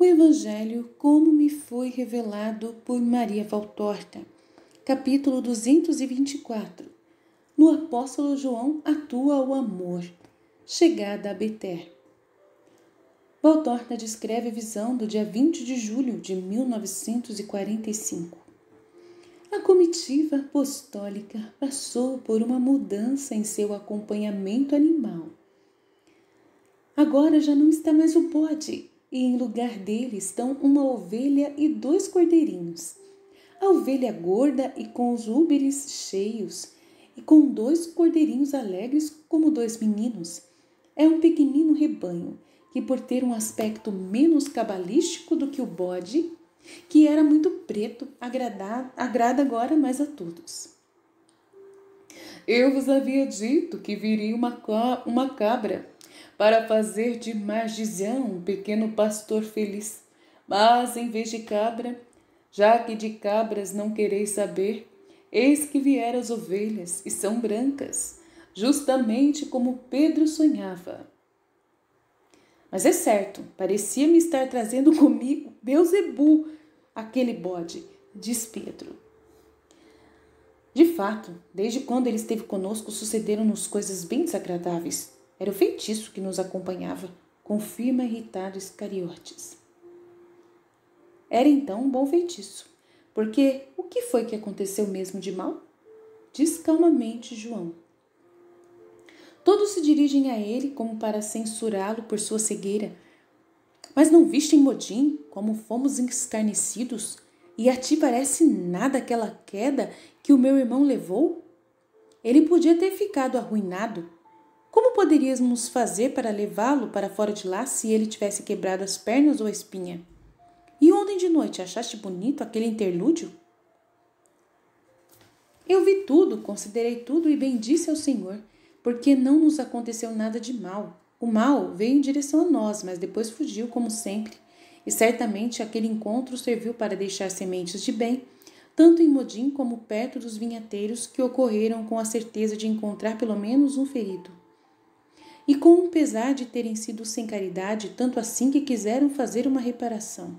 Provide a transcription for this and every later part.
O Evangelho como me foi revelado por Maria Valtorta, capítulo 224. No apóstolo João atua o amor. Chegada a Beter. Valtorta descreve a visão do dia 20 de julho de 1945. A comitiva apostólica passou por uma mudança em seu acompanhamento animal. Agora já não está mais o bode, e em lugar dele estão uma ovelha e dois cordeirinhos. A ovelha gorda e com os úberes cheios, e com dois cordeirinhos alegres como dois meninos. É um pequenino rebanho que, por ter um aspecto menos cabalístico do que o bode, que era muito preto, agrada, agrada agora mais a todos. Eu vos havia dito que viria uma, uma cabra para fazer de Margizão um pequeno pastor feliz. Mas em vez de cabra, já que de cabras não quereis saber, eis que vieram as ovelhas e são brancas, justamente como Pedro sonhava. Mas é certo, parecia-me estar trazendo comigo Beuzebu, aquele bode, diz Pedro. De fato, desde quando ele esteve conosco, sucederam-nos coisas bem desagradáveis. Era o feitiço que nos acompanhava, confirma irritado Iscariotes. Era então um bom feitiço, porque o que foi que aconteceu mesmo de mal? Diz calmamente João. Todos se dirigem a ele como para censurá-lo por sua cegueira. Mas não viste em Modim como fomos escarnecidos? E a ti parece nada aquela queda que o meu irmão levou? Ele podia ter ficado arruinado, como poderíamos fazer para levá-lo para fora de lá se ele tivesse quebrado as pernas ou a espinha? E ontem de noite achaste bonito aquele interlúdio? Eu vi tudo, considerei tudo e bendisse ao Senhor, porque não nos aconteceu nada de mal. O mal veio em direção a nós, mas depois fugiu, como sempre. E certamente aquele encontro serviu para deixar sementes de bem, tanto em Modim como perto dos vinhateiros que ocorreram com a certeza de encontrar pelo menos um ferido e com o pesar de terem sido sem caridade, tanto assim que quiseram fazer uma reparação.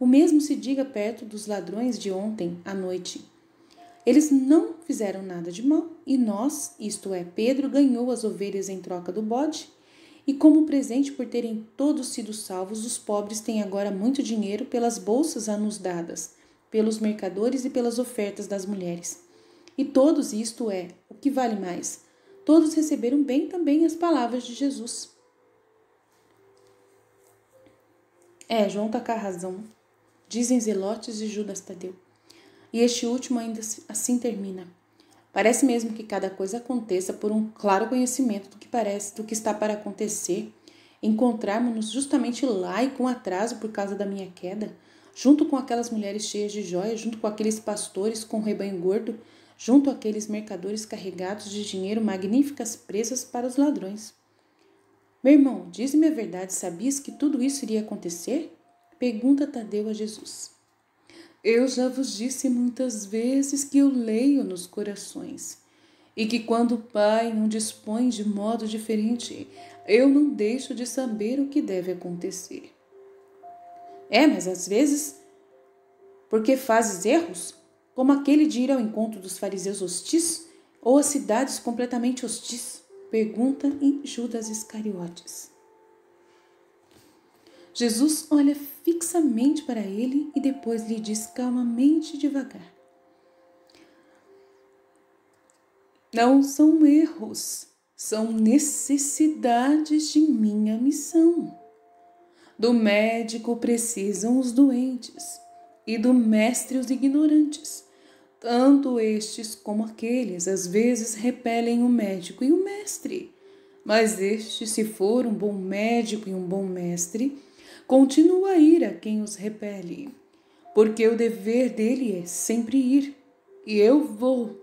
O mesmo se diga perto dos ladrões de ontem à noite. Eles não fizeram nada de mal, e nós, isto é, Pedro, ganhou as ovelhas em troca do bode. E como presente por terem todos sido salvos, os pobres têm agora muito dinheiro pelas bolsas a nos dadas, pelos mercadores e pelas ofertas das mulheres. E todos, isto é, o que vale mais, todos receberam bem também as palavras de Jesus. É, João está com a razão, dizem Zelotes e Judas Tadeu. E este último ainda assim termina. Parece mesmo que cada coisa aconteça por um claro conhecimento do que parece, do que está para acontecer. Encontrarmos-nos justamente lá e com atraso por causa da minha queda, junto com aquelas mulheres cheias de joias, junto com aqueles pastores com rebanho gordo, junto àqueles mercadores carregados de dinheiro magníficas presas para os ladrões. Meu irmão, dize-me a verdade, sabias que tudo isso iria acontecer? Pergunta Tadeu a Jesus. Eu já vos disse muitas vezes que eu leio nos corações e que quando o Pai não dispõe de modo diferente, eu não deixo de saber o que deve acontecer. É, mas às vezes, porque fazes erros, como aquele de ir ao encontro dos fariseus hostis ou às cidades completamente hostis? Pergunta em Judas Iscariotes. Jesus olha fixamente para ele e depois lhe diz calmamente e devagar: Não são erros, são necessidades de minha missão. Do médico precisam os doentes e do mestre os ignorantes. Tanto estes como aqueles às vezes repelem o médico e o mestre. Mas este, se for um bom médico e um bom mestre, continua a ir a quem os repele, porque o dever dele é sempre ir, e eu vou.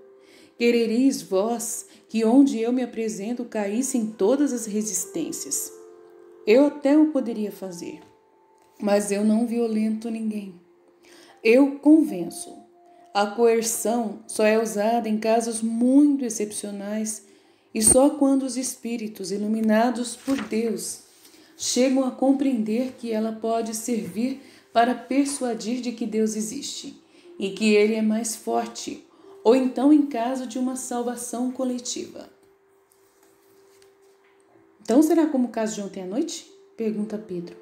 Querereis vós que onde eu me apresento caíssem todas as resistências. Eu até o poderia fazer, mas eu não violento ninguém. Eu convenço a coerção só é usada em casos muito excepcionais e só quando os espíritos iluminados por Deus chegam a compreender que ela pode servir para persuadir de que Deus existe e que ele é mais forte, ou então em caso de uma salvação coletiva. Então será como o caso de ontem à noite? pergunta Pedro.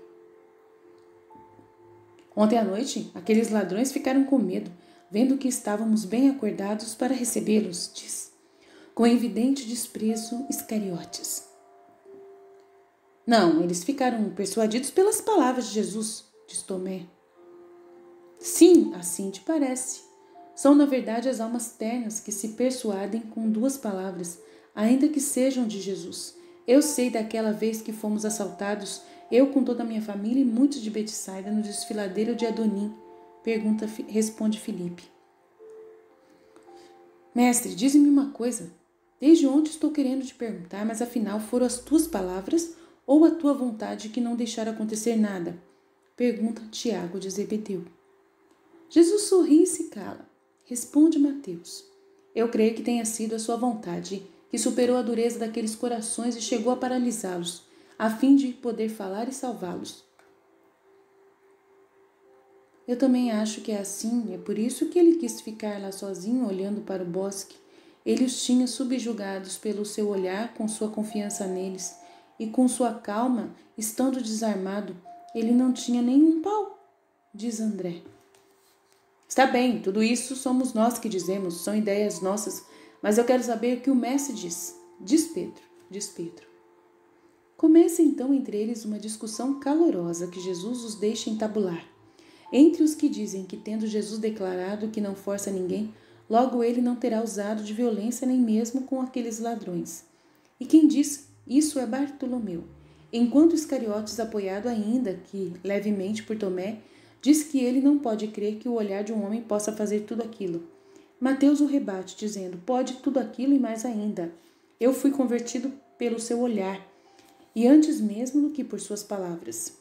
Ontem à noite, aqueles ladrões ficaram com medo, vendo que estávamos bem acordados para recebê-los, diz, com evidente desprezo Iscariotes. Não, eles ficaram persuadidos pelas palavras de Jesus, diz Tomé. Sim, assim te parece. São, na verdade, as almas ternas que se persuadem com duas palavras, ainda que sejam de Jesus. Eu sei daquela vez que fomos assaltados, eu com toda a minha família e muitos de Betsaida no desfiladeiro de Adonim. Pergunta, responde Filipe. Mestre, dize-me uma coisa. Desde ontem estou querendo te perguntar, mas afinal foram as tuas palavras ou a tua vontade que não deixaram acontecer nada? Pergunta Tiago de Zebedeu. Jesus sorri e se cala. Responde Mateus. Eu creio que tenha sido a sua vontade que superou a dureza daqueles corações e chegou a paralisá-los, a fim de poder falar e salvá-los. Eu também acho que é assim, é por isso que ele quis ficar lá sozinho olhando para o bosque. Ele os tinha subjugados pelo seu olhar, com sua confiança neles, e com sua calma, estando desarmado, ele não tinha nenhum pau, diz André. Está bem, tudo isso somos nós que dizemos, são ideias nossas, mas eu quero saber o que o mestre diz. Diz Pedro, diz Pedro. Começa então entre eles uma discussão calorosa que Jesus os deixa entabular. Entre os que dizem que, tendo Jesus declarado que não força ninguém, logo ele não terá usado de violência nem mesmo com aqueles ladrões. E quem diz isso é Bartolomeu, enquanto Iscariotes, apoiado ainda que levemente por Tomé, diz que ele não pode crer que o olhar de um homem possa fazer tudo aquilo. Mateus o rebate, dizendo: Pode tudo aquilo e mais ainda. Eu fui convertido pelo seu olhar, e antes mesmo do que por suas palavras.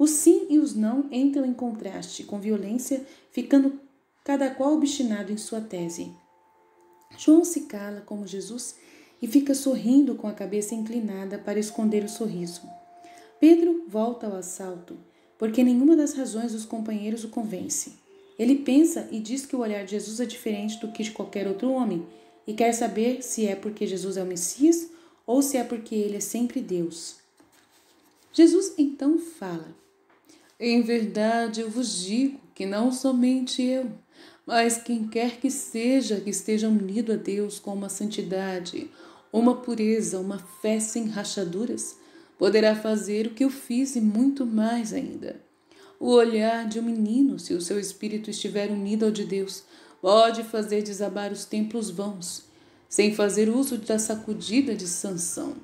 Os sim e os não entram em contraste, com violência, ficando cada qual obstinado em sua tese. João se cala como Jesus e fica sorrindo com a cabeça inclinada para esconder o sorriso. Pedro volta ao assalto porque nenhuma das razões dos companheiros o convence. Ele pensa e diz que o olhar de Jesus é diferente do que de qualquer outro homem e quer saber se é porque Jesus é o Messias ou se é porque ele é sempre Deus. Jesus então fala: Em verdade eu vos digo que não somente eu, mas quem quer que seja que esteja unido a Deus com uma santidade, uma pureza, uma fé sem rachaduras, poderá fazer o que eu fiz e muito mais ainda. O olhar de um menino, se o seu espírito estiver unido ao de Deus, pode fazer desabar os templos vãos, sem fazer uso da sacudida de sanção.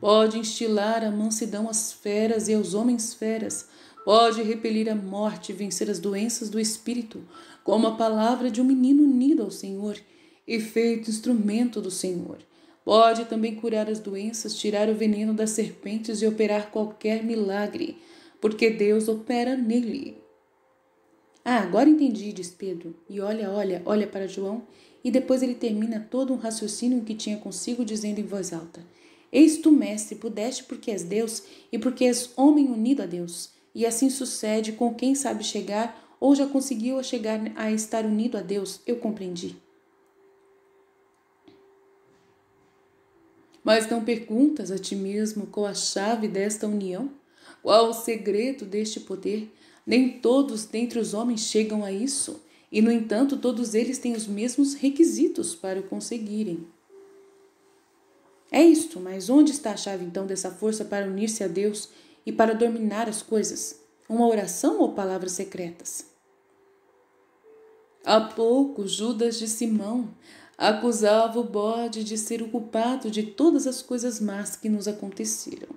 Pode instilar a mansidão às feras e aos homens feras, pode repelir a morte e vencer as doenças do espírito, como a palavra de um menino unido ao Senhor e feito instrumento do Senhor. Pode também curar as doenças, tirar o veneno das serpentes e operar qualquer milagre, porque Deus opera nele. Ah, agora entendi, diz Pedro. E olha, olha, olha para João, e depois ele termina todo um raciocínio que tinha consigo, dizendo em voz alta: Eis tu, mestre, pudeste porque és Deus e porque és homem unido a Deus. E assim sucede com quem sabe chegar ou já conseguiu chegar a estar unido a Deus. Eu compreendi. Mas não perguntas a ti mesmo qual a chave desta união? Qual o segredo deste poder? Nem todos dentre os homens chegam a isso, e no entanto todos eles têm os mesmos requisitos para o conseguirem. É isto, mas onde está a chave então dessa força para unir-se a Deus e para dominar as coisas? Uma oração ou palavras secretas? Há pouco, Judas de Simão, acusava o bode de ser o culpado de todas as coisas más que nos aconteceram.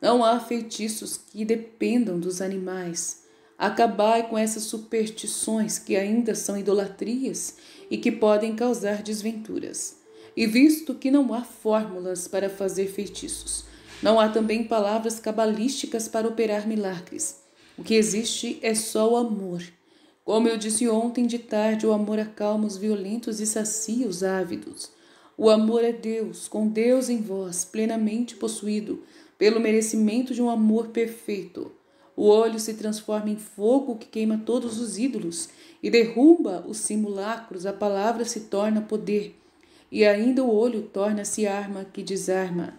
Não há feitiços que dependam dos animais. Acabai com essas superstições que ainda são idolatrias e que podem causar desventuras. E visto que não há fórmulas para fazer feitiços, não há também palavras cabalísticas para operar milagres. O que existe é só o amor como eu disse ontem de tarde, o amor acalma os violentos e sacia os ávidos. O amor é Deus, com Deus em vós, plenamente possuído, pelo merecimento de um amor perfeito. O olho se transforma em fogo que queima todos os ídolos e derruba os simulacros, a palavra se torna poder, e ainda o olho torna-se arma que desarma.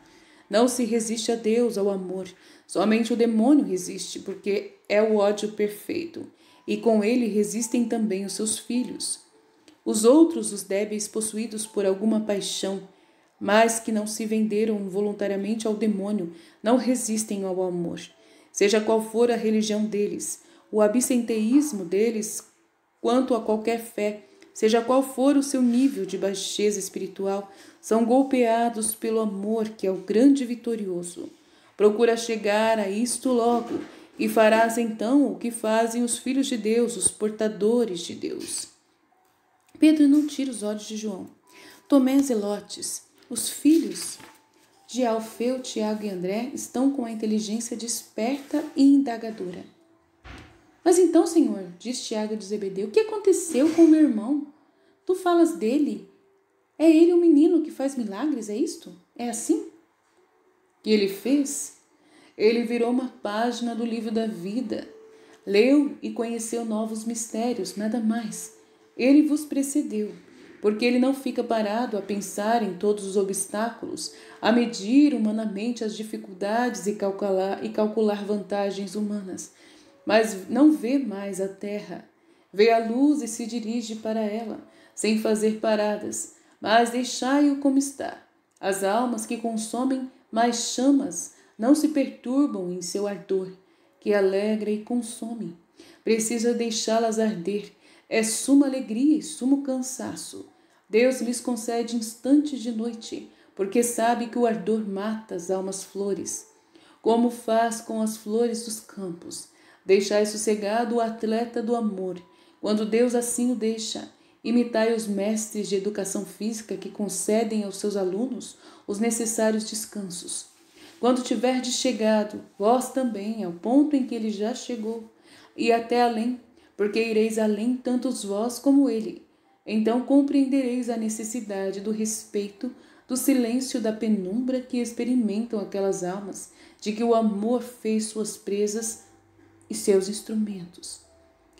Não se resiste a Deus, ao amor, somente o demônio resiste, porque é o ódio perfeito, e com ele resistem também os seus filhos. Os outros, os débeis possuídos por alguma paixão, mas que não se venderam voluntariamente ao demônio, não resistem ao amor. Seja qual for a religião deles, o absenteísmo deles quanto a qualquer fé, seja qual for o seu nível de baixeza espiritual, são golpeados pelo amor que é o grande vitorioso. Procura chegar a isto logo, e farás então o que fazem os filhos de Deus, os portadores de Deus. Pedro não tira os olhos de João. Tomé Zelotes, os filhos de Alfeu, Tiago e André estão com a inteligência desperta e indagadora. Mas então, Senhor, diz Tiago de Zebedeu, o que aconteceu com o meu irmão? Tu falas dele? É ele o menino que faz milagres, é isto? É assim? Que ele fez? Ele virou uma página do livro da vida. Leu e conheceu novos mistérios, nada mais. Ele vos precedeu, porque ele não fica parado a pensar em todos os obstáculos, a medir humanamente as dificuldades e calcular, e calcular vantagens humanas mas não vê mais a terra. Vê a luz e se dirige para ela, sem fazer paradas, mas deixai-o como está. As almas que consomem mais chamas não se perturbam em seu ardor, que alegra e consome. Precisa deixá-las arder. É suma alegria e sumo cansaço. Deus lhes concede instantes de noite, porque sabe que o ardor mata as almas flores, como faz com as flores dos campos. Deixai sossegado o atleta do amor, quando Deus assim o deixa. Imitai os mestres de educação física que concedem aos seus alunos os necessários descansos. Quando tiverdes chegado, vós também, ao ponto em que ele já chegou, e até além, porque ireis além tantos vós como ele. Então compreendereis a necessidade do respeito, do silêncio da penumbra que experimentam aquelas almas, de que o amor fez suas presas e seus instrumentos.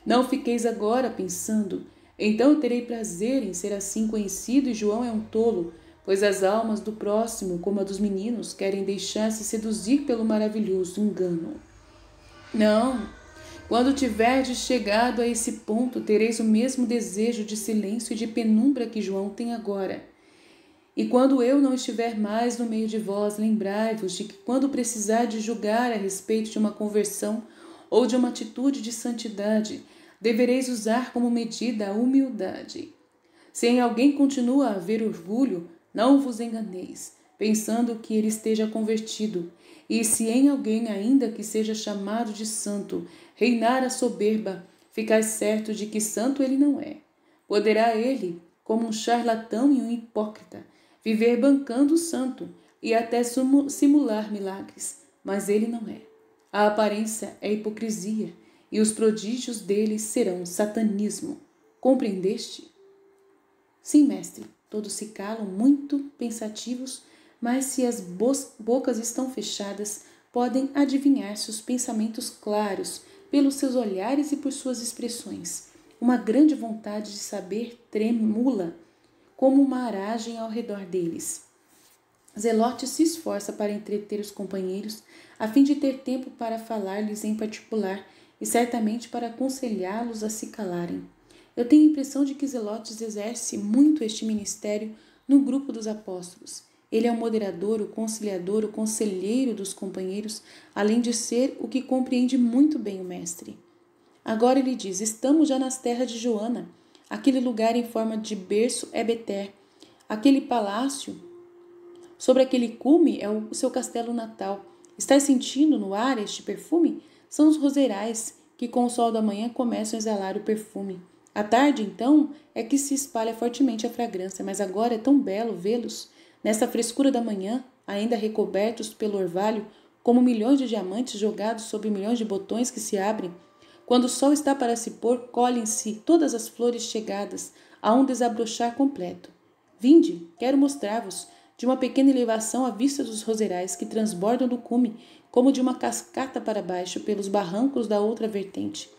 Não fiqueis agora pensando, então eu terei prazer em ser assim conhecido e João é um tolo, pois as almas do próximo, como a dos meninos, querem deixar-se seduzir pelo maravilhoso engano. Não, quando tiverdes chegado a esse ponto, tereis o mesmo desejo de silêncio e de penumbra que João tem agora. E quando eu não estiver mais no meio de vós, lembrai-vos de que quando precisar de julgar a respeito de uma conversão, ou de uma atitude de santidade, devereis usar como medida a humildade. Se em alguém continua a haver orgulho, não vos enganeis, pensando que ele esteja convertido. E se em alguém, ainda que seja chamado de santo, reinar a soberba, ficais certo de que santo ele não é. Poderá ele, como um charlatão e um hipócrita, viver bancando o santo e até simular milagres, mas ele não é. A aparência é hipocrisia, e os prodígios deles serão satanismo. Compreendeste? Sim, mestre. Todos se calam, muito pensativos, mas se as bocas estão fechadas, podem adivinhar-se os pensamentos claros pelos seus olhares e por suas expressões. Uma grande vontade de saber tremula como uma aragem ao redor deles. Zelote se esforça para entreter os companheiros, a fim de ter tempo para falar-lhes em particular e certamente para aconselhá-los a se calarem. Eu tenho a impressão de que Zelotes exerce muito este ministério no grupo dos apóstolos. Ele é o moderador, o conciliador, o conselheiro dos companheiros, além de ser o que compreende muito bem o mestre. Agora ele diz: Estamos já nas terras de Joana. Aquele lugar em forma de berço é Beter. Aquele palácio Sobre aquele cume é o seu castelo natal. Estás sentindo no ar este perfume? São os roseirais que com o sol da manhã começam a exalar o perfume. À tarde, então, é que se espalha fortemente a fragrância, mas agora é tão belo vê-los, nessa frescura da manhã, ainda recobertos pelo orvalho, como milhões de diamantes jogados sobre milhões de botões que se abrem. Quando o sol está para se pôr, colhem-se todas as flores chegadas a um desabrochar completo. Vinde, quero mostrar-vos de uma pequena elevação à vista dos roseirais que transbordam do cume, como de uma cascata para baixo pelos barrancos da outra vertente.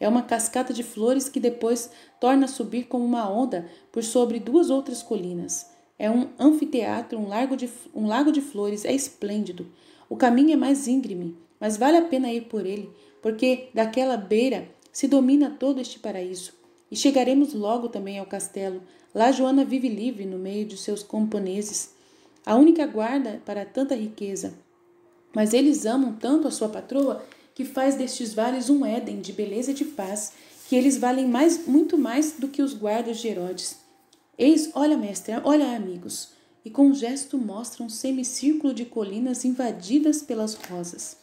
É uma cascata de flores que depois torna a subir como uma onda por sobre duas outras colinas. É um anfiteatro, um lago de, um lago de flores, é esplêndido. O caminho é mais íngreme, mas vale a pena ir por ele, porque daquela beira se domina todo este paraíso. E chegaremos logo também ao castelo. Lá Joana vive livre no meio de seus camponeses, a única guarda para tanta riqueza. Mas eles amam tanto a sua patroa que faz destes vales um Éden de beleza e de paz, que eles valem mais, muito mais do que os guardas de Herodes. Eis, olha, mestre, olha, amigos, e com um gesto mostra um semicírculo de colinas invadidas pelas rosas.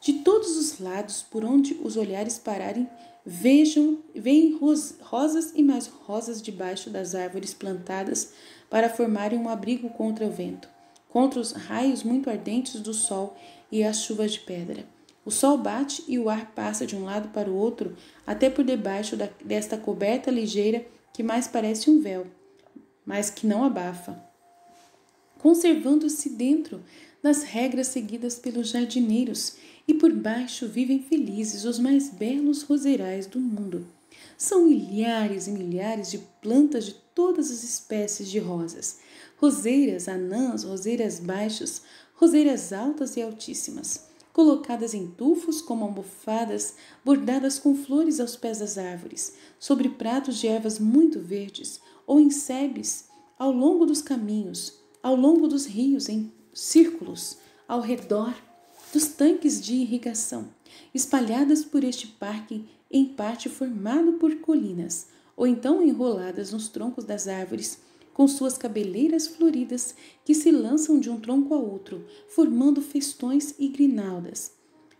De todos os lados, por onde os olhares pararem, vejam, veem rosas e mais rosas debaixo das árvores plantadas para formarem um abrigo contra o vento, contra os raios muito ardentes do sol e as chuvas de pedra. O sol bate e o ar passa de um lado para o outro, até por debaixo da, desta coberta ligeira que mais parece um véu, mas que não abafa. Conservando-se dentro das regras seguidas pelos jardineiros, e por baixo vivem felizes os mais belos roseirais do mundo. São milhares e milhares de plantas de todas as espécies de rosas: roseiras anãs, roseiras baixas, roseiras altas e altíssimas colocadas em tufos como almofadas, bordadas com flores aos pés das árvores, sobre pratos de ervas muito verdes, ou em sebes, ao longo dos caminhos, ao longo dos rios, em círculos, ao redor dos tanques de irrigação, espalhadas por este parque, em parte formado por colinas, ou então enroladas nos troncos das árvores, com suas cabeleiras floridas que se lançam de um tronco a outro, formando festões e grinaldas.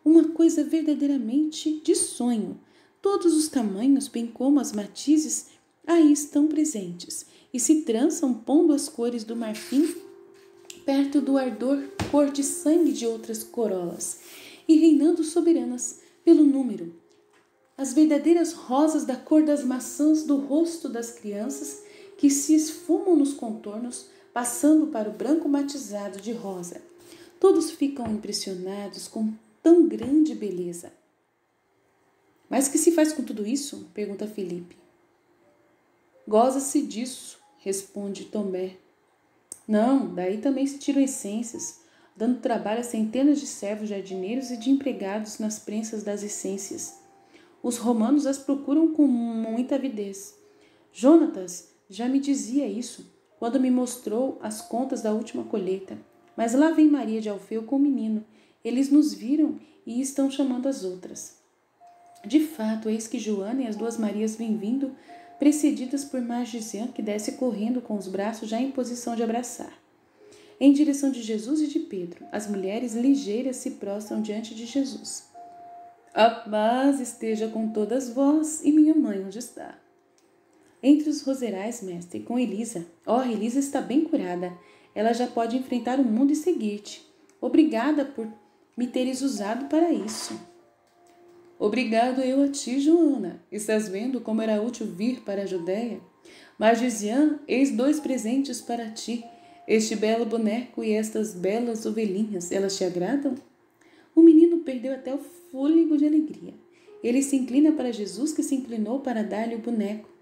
Uma coisa verdadeiramente de sonho. Todos os tamanhos, bem como as matizes, aí estão presentes e se trançam pondo as cores do marfim perto do ardor cor de sangue de outras corolas e reinando soberanas pelo número. As verdadeiras rosas da cor das maçãs do rosto das crianças que se esfumam nos contornos, passando para o branco matizado de rosa. Todos ficam impressionados com tão grande beleza. Mas que se faz com tudo isso? pergunta Felipe. Goza-se disso, responde Tomé. Não, daí também se tiram essências, dando trabalho a centenas de servos jardineiros e de empregados nas prensas das essências. Os romanos as procuram com muita avidez. Jonatas já me dizia isso quando me mostrou as contas da última colheita. Mas lá vem Maria de Alfeu com o menino. Eles nos viram e estão chamando as outras. De fato, eis que Joana e as duas Marias vêm vindo, precedidas por Margisian, que desce correndo com os braços já em posição de abraçar. Em direção de Jesus e de Pedro, as mulheres ligeiras se prostram diante de Jesus. A paz esteja com todas vós e minha mãe onde está. Entre os roseirais, mestre, com Elisa. Oh, Elisa está bem curada. Ela já pode enfrentar o mundo e seguir-te. Obrigada por me teres usado para isso. Obrigado eu a ti, Joana. Estás vendo como era útil vir para a Judéia? Mas Gisian, eis dois presentes para ti. Este belo boneco e estas belas ovelhinhas, elas te agradam? O menino perdeu até o fôlego de alegria. Ele se inclina para Jesus, que se inclinou para dar-lhe o boneco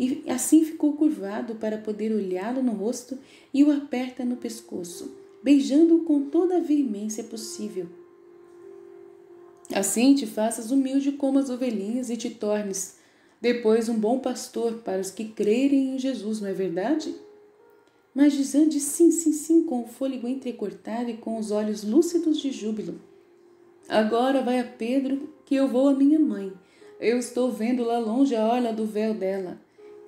e assim ficou curvado para poder olhá-lo no rosto e o aperta no pescoço, beijando-o com toda a veemência possível. Assim te faças humilde como as ovelhinhas e te tornes depois um bom pastor para os que crerem em Jesus, não é verdade? Mas dizendo sim, sim, sim, com o fôlego entrecortado e com os olhos lúcidos de júbilo. Agora vai a Pedro, que eu vou à minha mãe. Eu estou vendo lá longe a orla do véu dela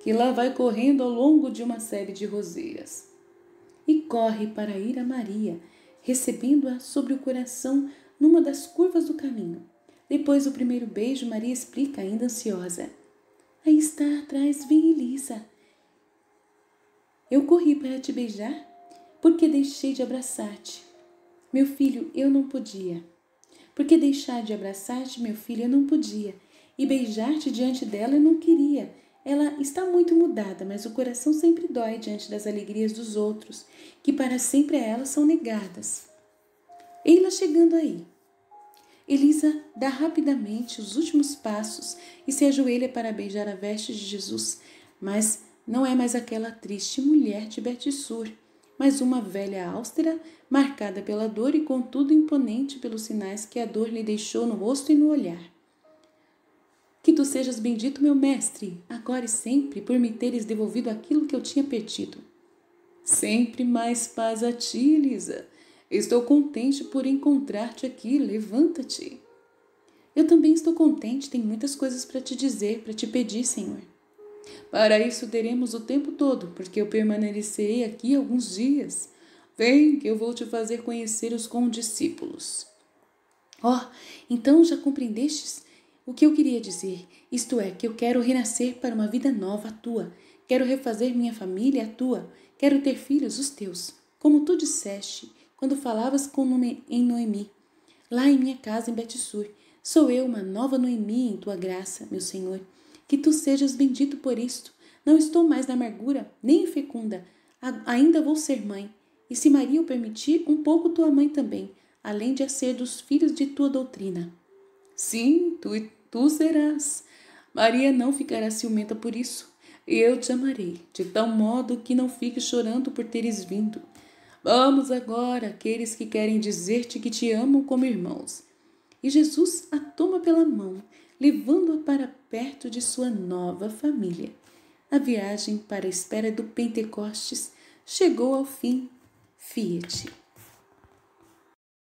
que lá vai correndo ao longo de uma série de roseiras. E corre para ir a Maria, recebendo-a sobre o coração numa das curvas do caminho. Depois do primeiro beijo, Maria explica, ainda ansiosa: Aí está atrás, vem Elisa. Eu corri para te beijar porque deixei de abraçar-te. Meu filho, eu não podia. Porque deixar de abraçar-te, meu filho, eu não podia. E beijar-te diante dela eu não queria ela está muito mudada, mas o coração sempre dói diante das alegrias dos outros, que para sempre a ela são negadas. Ei-la chegando aí. Elisa dá rapidamente os últimos passos e se ajoelha para beijar a veste de Jesus, mas não é mais aquela triste mulher de Betissur, mas uma velha austera, marcada pela dor e contudo imponente pelos sinais que a dor lhe deixou no rosto e no olhar. Que tu sejas bendito, meu mestre, agora e sempre, por me teres devolvido aquilo que eu tinha perdido. Sempre mais paz a ti, Elisa. Estou contente por encontrar-te aqui. Levanta-te. Eu também estou contente, tenho muitas coisas para te dizer, para te pedir, Senhor. Para isso teremos o tempo todo, porque eu permanecerei aqui alguns dias. Vem, que eu vou te fazer conhecer os condiscípulos. Ó, oh, então já compreendestes o que eu queria dizer, isto é, que eu quero renascer para uma vida nova, a tua. Quero refazer minha família, a tua. Quero ter filhos, os teus. Como tu disseste, quando falavas com em Noemi, lá em minha casa em Betissur. Sou eu uma nova Noemi em tua graça, meu Senhor. Que tu sejas bendito por isto. Não estou mais na amargura, nem infecunda. Ainda vou ser mãe. E se Maria o permitir, um pouco tua mãe também, além de a ser dos filhos de tua doutrina. Sim, tu, tu serás. Maria não ficará ciumenta por isso. Eu te amarei, de tal modo que não fiques chorando por teres vindo. Vamos agora, aqueles que querem dizer-te que te amam como irmãos. E Jesus a toma pela mão, levando-a para perto de sua nova família. A viagem para a espera do Pentecostes chegou ao fim. Fiat.